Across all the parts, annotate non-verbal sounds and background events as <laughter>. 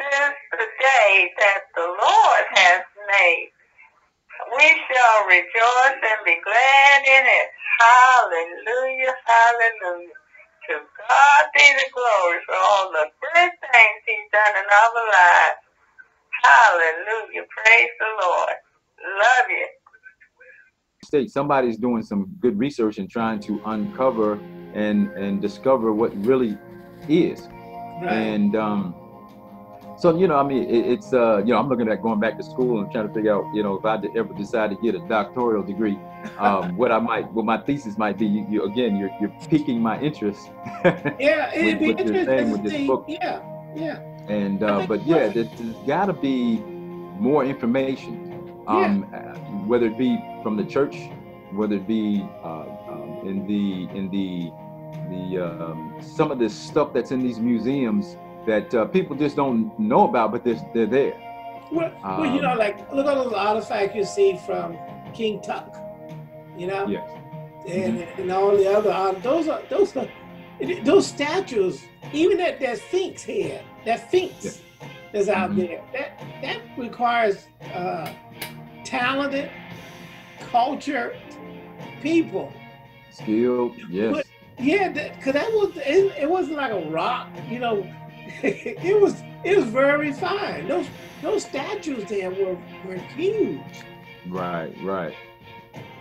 is the day that the Lord has made. We shall rejoice and be glad in it. Hallelujah, hallelujah. To God be the glory for all the good things he's done in our lives. Hallelujah. Praise the Lord. Love you. State somebody's doing some good research and trying to uncover and and discover what really is. Right. And um, so you know, I mean, it, it's uh, you know, I'm looking at going back to school and trying to figure out, you know, if I ever decide to get a doctoral degree, um, <laughs> what I might, what my thesis might be. You, you again, you're you're piquing my interest. <laughs> yeah, it'd be what interesting with this book. Yeah, yeah. And uh, but yeah, there's got to be more information, um, uh, whether it be from the church, whether it be uh, um, in the in the the um, some of this stuff that's in these museums that uh, people just don't know about, but they're, they're there. Well, well, you Um, know, like look at the artifacts you see from King Tut. You know, Yes. and, and all the other art. Those are those are those statues. Even that that Sphinx head, that Sphinx that's out Mhm. there. That that requires uh, talented, cultured people. Skilled. Yes. But- Yeah, because that was it, it wasn't like a rock, you know. <laughs> it was it was very fine. Those those statues there were were huge. Right. Right.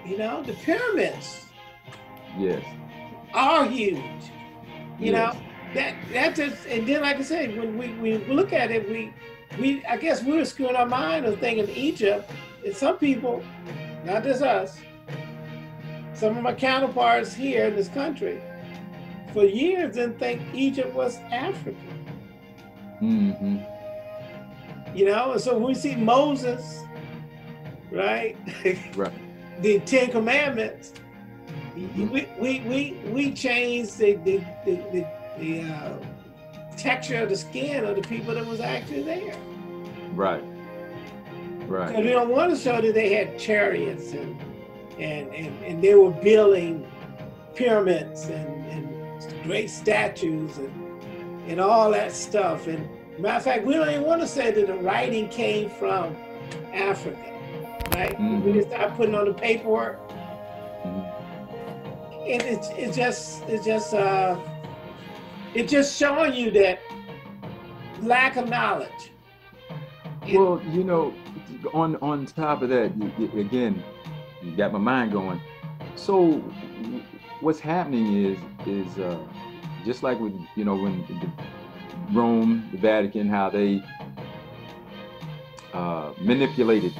You know, the pyramids Yes. are huge. You yes. know, that that just and then like I said, when we, we look at it, we we I guess we were screwing our mind of thinking Egypt. And some people, not just us, some of my counterparts here in this country, for years didn't think Egypt was Africa. Hmm You know, and so when we see Moses, right? <laughs> Right. the Ten Commandments, Mhm. we, we, we, we changed the, the, the, the, the uh, texture of the skin of the people that was actually there. Right. Because Right. we don't want to show that they had chariots and, and, and, and they were building pyramids and, and great statues and, and all that stuff. And matter of fact, we don't even want to say that the writing came from Africa, right? We Mhm. just start putting on the paperwork. Mhm. it, it's it's just it's just uh it's just showing you that lack of knowledge. It- Well, you know, on on top of that, you, you- again, you got my mind going. So, what's happening is is uh, just like with you know when the Rome, the Vatican, how they uh, manipulated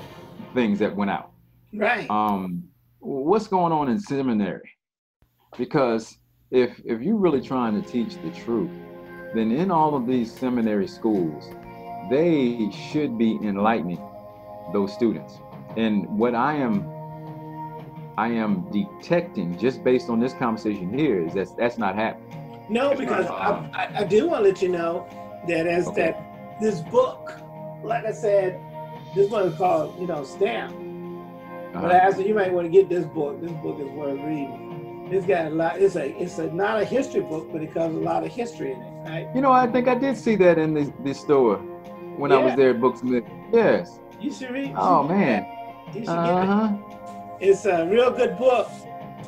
things that went out. right. Um, what's going on in seminary? Because if if you're really trying to teach the truth, then in all of these seminary schools, they should be enlightening those students. And what I am I am detecting just based on this conversation here is that that's not happening. No, because I, I, I do want to let you know that as Okay. that this book, like I said, this one is called you know Stamp. But Uh-huh. as you might want to get this book. This book is worth reading. It's got a lot. It's a it's a not a history book, but it covers a lot of history in it. Right? You know, I think I did see that in the, the store when I was there at Booksmith. Yes. You should read. you Oh should man. that. You should Uh get it. huh. It's a real good book,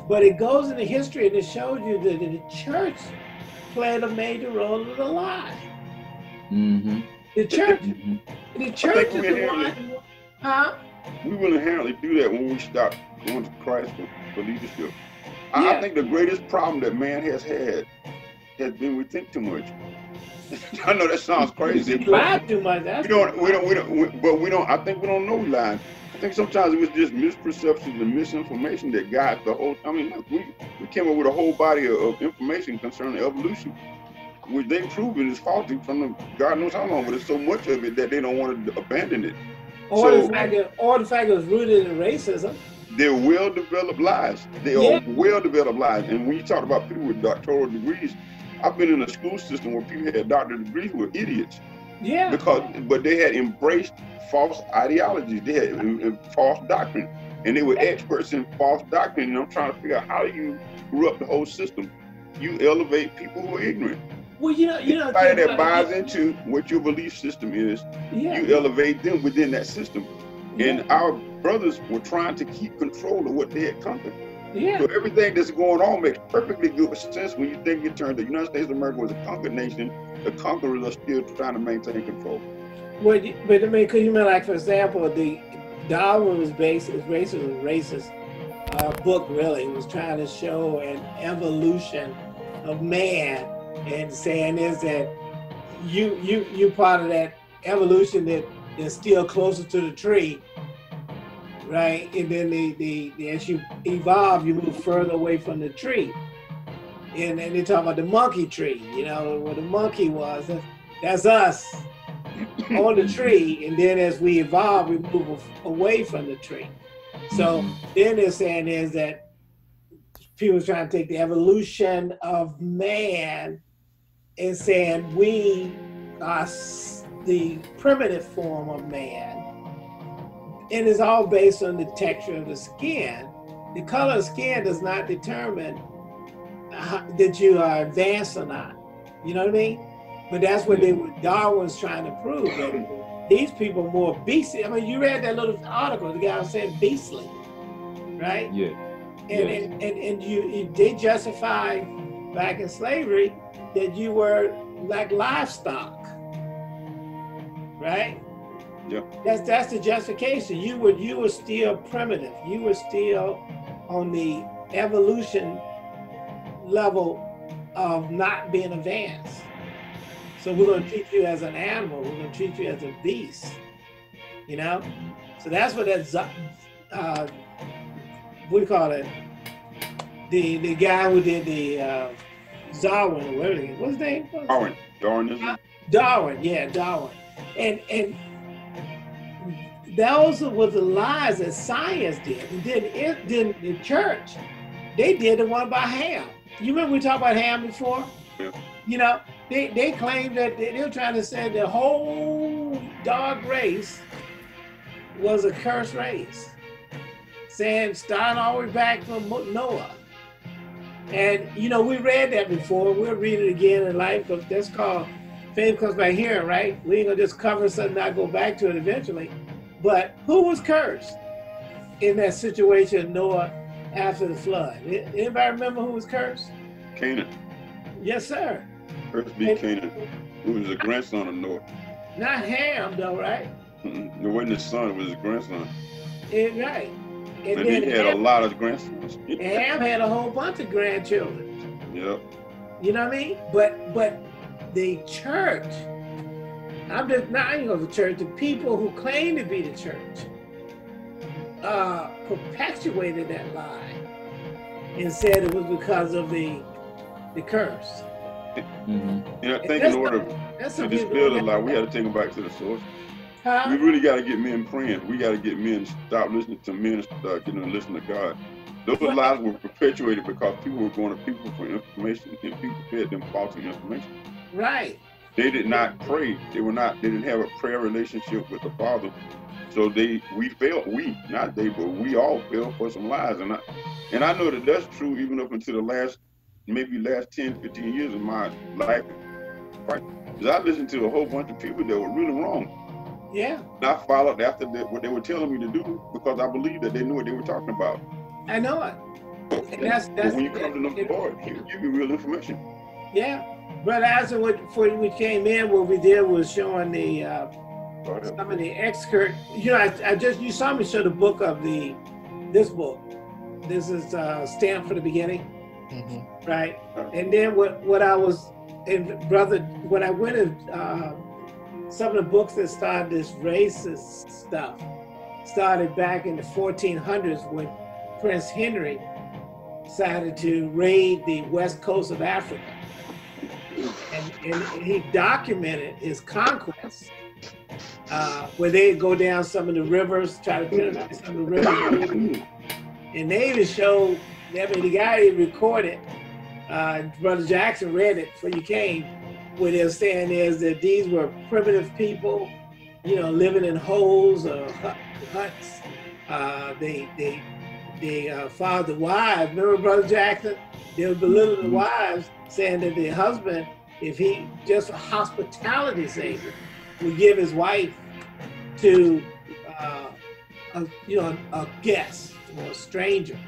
but it goes into history and it shows you that the church played a major role in the lie. Mm-hmm. The church, mm-hmm. the church is we the one. Huh? We will inherently do that when we stop going to Christ for, for leadership. I, Yeah. I think the greatest problem that man has had has been we think too much. <laughs> I know that sounds crazy. You lie too much. That's We don't, we don't, we don't, we, but we don't, I think we don't know we lying. I think sometimes it was just misperceptions and misinformation that got the whole, I mean, look, we, we came up with a whole body of, of information concerning evolution, which they've proven is faulty from the, God knows how long, but there's so much of it that they don't want to abandon it. or the fact that, or the fact that it's rooted in racism. They're well-developed lies. They Yeah. are well-developed lies. And when you talk about people with doctoral degrees, I've been in a school system where people had doctorate degrees who were idiots. Yeah. because but they had embraced false ideologies. They had uh, uh, false doctrine. And they were experts in false doctrine. And i'm trying to figure out how do you corrupt the whole system? You elevate people who are ignorant. Well, you know, you know, Anybody that buys it, into what your belief system is, yeah, you elevate them within that system. yeah, And our brothers were trying to keep control of what they had come conquered. Yeah, So everything that's going on makes perfectly good sense when you think in terms the United States of America was a conquered nation. The conquerors are still trying to maintain control. But, but I mean, because you mean, like, for example, the Darwin was based, his racist and racist uh, book really was trying to show an evolution of man and saying is that you you you part of that evolution that is still closer to the tree, right? And then the, the, the as you evolve, you move further away from the tree. And then they talk about the monkey tree, you know, where the monkey was. That's, that's us <coughs> on the tree, and then as we evolve, we move away from the tree. So mm-hmm. then they're saying is that people are trying to take the evolution of man and saying we are the primitive form of man, and it's all based on the texture of the skin. The color of skin does not determine how, that you are advanced or not. You know what I mean? But that's what they were Darwin's trying to prove that these people are more beastly. I mean, you read that little article, the guy saying beastly, right? Yeah. And Yes. and, and, and you, you they justify back in slavery that you were like livestock. Right? Yep. That's that's the justification. You were you were still primitive. You were still on the evolution level of not being advanced. So we're going to treat you as an animal. We're going to treat you as a beast. You know. So that's what that uh, what do you call it? The the guy who did the uh, Darwin or whatever. What's his name? Darwin, Darwinism. Darwin, yeah, Darwin. And and those were the lies that science did. And then it then the church, they did the one about Ham. You remember we talked about Ham before? Yeah. You know, they, they claimed that they, they were trying to say the whole dog race was a cursed race. Saying starting all the way back from Noah. And you know, we read that before. We'll read it again in life, but that's called faith comes by hearing, right? We ain't gonna just cover something, not go back to it eventually. But who was cursed in that situation, Noah, after the flood? Anybody remember who was cursed? Canaan. Yes, sir. First be Canaan, who was a grandson of Noah. Not Ham, though, right? Mm-mm. It wasn't his son, it was his grandson. Right. And, And then he had a lot of grandsons. <laughs> and Ham had a whole bunch of grandchildren. Yep. You know what I mean? But but the church, I'm just not even of the church, the people who claim to be the church uh perpetuated that lie and said it was because of the the curse. Mhm. You know, I think in order That's to some dispel people the lie, we had to take them back to the source. We really got to get men praying. We got to get men stop listening to men and start getting them to listen to God. Those Well- lies were perpetuated because people were going to people for information and people fed them false information. Right. They did not pray. They were not. They didn't have a prayer relationship with the Father. So they, we fell. We, not they, but we all fell for some lies. And I, and I know that that's true even up until the last, maybe last 10, 15 years of my life. Right? Because I listened to a whole bunch of people that were really wrong. Yeah. And I followed after that, what they were telling me to do because I believed that they knew what they were talking about. I know it. And that's but that's when you come to know the Lord, He will give you real information. Yeah. Brother Asa, what before we came in, what we did was showing the uh some of the excerpt. You know, I, I just you saw me show the book of the this book. This is uh Stamp for the Beginning, Mhm. right? And then what what I was and brother when I went and uh some of the books that started this racist stuff started back in the 1400s when Prince Henry decided to raid the west coast of Africa. And, and he documented his conquests uh, where they go down some of the rivers, try to penetrate some of the rivers. And they even showed, I mean, the guy he recorded, uh, Brother Jackson read it before you came, where they're saying is that these were primitive people, you know, living in holes or huts. Uh, they they they uh, fathered wives. Remember, Brother Jackson? They were belittling the wives, saying that the husband if he just for hospitality's sake would give his wife to uh, a, you know a guest or a stranger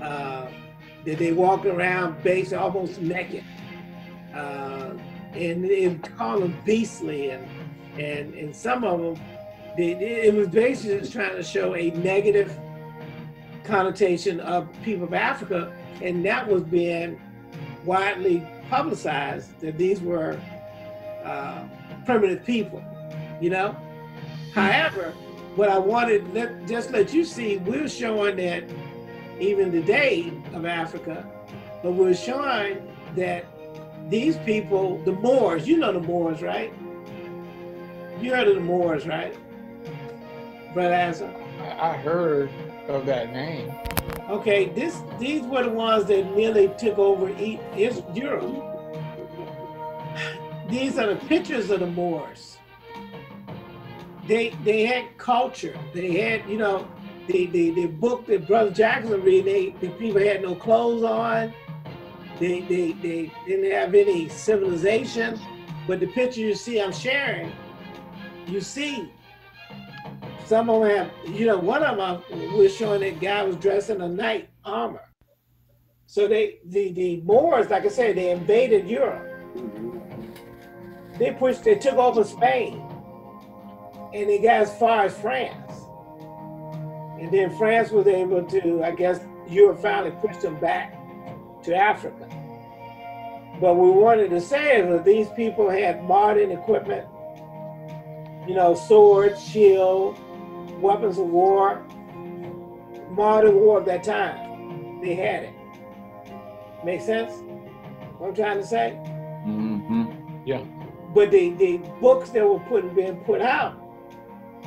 uh, that they walk around basically almost naked uh, and they call them beastly and and and some of them they, it was basically just trying to show a negative connotation of people of Africa and that was being widely publicized that these were uh, primitive people, you know. However, what I wanted let, just let you see, we are showing that even today of Africa, but we're showing that these people, the Moors, you know the Moors, right? You heard of the Moors, right? Brother Asa? I heard of that name. Okay, this these were the ones that nearly took over Europe. These are the pictures of the Moors. They they had culture. They had, you know, the the, the book that Brother Jackson read, they the people had no clothes on. They, they they didn't have any civilization. But the picture you see I'm sharing, you see some of them have, you know, one of them was showing that guy was dressed in a knight armor. So they, the, the Moors, like I said, they invaded Europe. They pushed, they took over Spain, and they got as far as France. And then France was able to, I guess, Europe finally pushed them back to Africa. But we wanted to say that these people had modern equipment, you know, swords, shield, weapons of war, modern war of that time. They had it. Make sense? What I'm trying to say? Mm-hmm. Yeah. But the, the books that were put being put out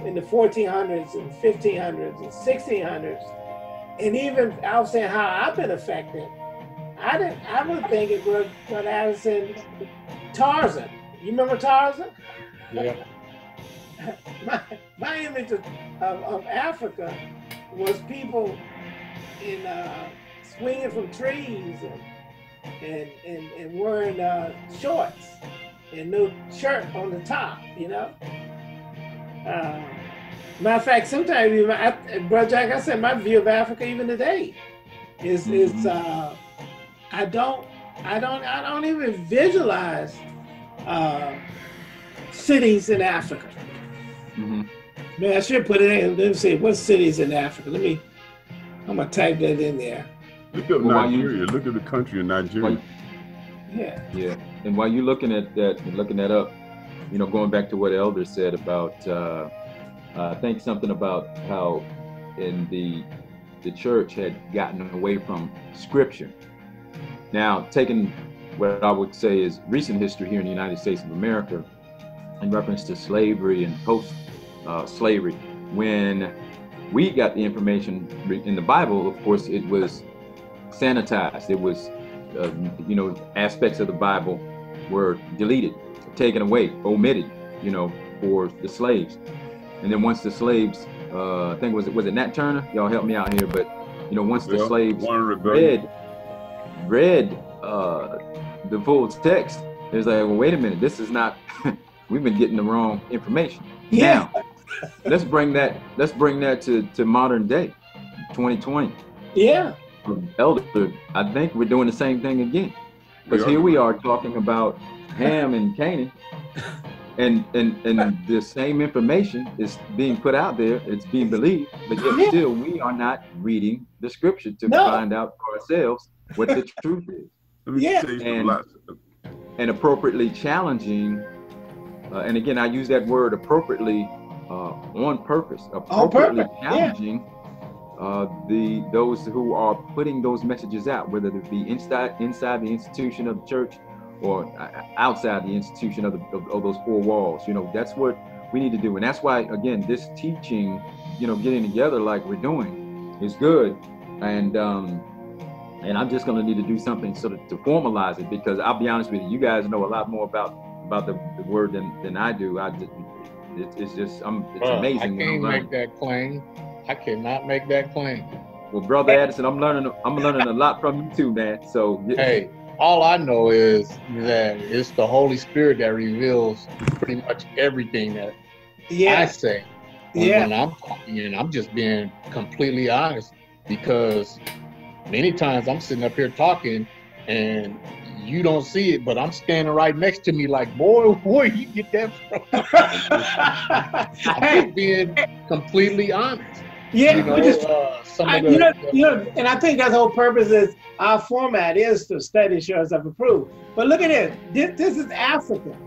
in the 1400s and 1500s and 1600s, and even I was saying how I've been affected. I didn't. I would was thinking, but Addison, Tarzan. You remember Tarzan? Yeah. <laughs> my, my image of, of, of, Africa was people in uh, swinging from trees and and, and, and wearing uh, shorts and no shirt on the top, you know. Uh, matter of fact, sometimes, even I, Brother Jack, I said my view of Africa even today is mm-hmm. is uh, I don't I don't I don't even visualize uh, cities in Africa. Man, I should put it in. Let me see what cities in Africa. Let me. I'm gonna type that in there. Look up well, Nigeria. You, Look at the country of Nigeria. yeah. Yeah, and while you're looking at that, looking that up, you know, going back to what Elder said about, uh, uh, I think something about how in the the church had gotten away from scripture. Now, taking what I would say is recent history here in the United States of America, in reference to slavery and post uh, slavery. When we got the information in the Bible, of course, it was sanitized. It was, uh, you know, aspects of the Bible were deleted, taken away, omitted, you know, for the slaves. And then once the slaves, uh, I think was it was it Nat Turner? Y'all help me out here, but you know, once the slaves read read uh, the full text, it was like, well, wait a minute, this is not <laughs> we've been getting the wrong information. Yeah. Now, let's bring that let's bring that to, to modern day, 2020. Yeah. Elder, I think we're doing the same thing again. Because here we are talking about Ham and Canaan, <laughs> and and and the same information is being put out there, it's being believed, but yet yeah. still we are not reading the scripture to no. find out for ourselves what the <laughs> truth is. Yeah. And, and appropriately challenging uh, and again, I use that word appropriately on purpose, appropriately purpose. challenging yeah. uh, the those who are putting those messages out, whether it be inside inside the institution of the church or uh, outside the institution of, the, of, of those four walls. You know, that's what we need to do, and that's why again, this teaching, you know, getting together like we're doing, is good, and. Um, and I'm just going to need to do something sort of to formalize it because I'll be honest with you, you guys know a lot more about about the, the word than, than I do. I just, it, it's just I'm it's well, amazing. I can't make that claim. I cannot make that claim. Well, brother Addison, I'm learning I'm learning a lot from you too, man. So hey, all I know is that it's the Holy Spirit that reveals pretty much everything that I Yeah, say when, yeah, when I'm talking, and I'm just being completely honest because many times I'm sitting up here talking and you don't see it, but I'm standing right next to me, like, boy, <laughs> where you get that from? <laughs> I'm being completely honest. yeah, you know, we just uh, some I, of the, you know, you know, and I think that's the whole purpose is our format is to study show us up approved. But look at this. This, this is Africa.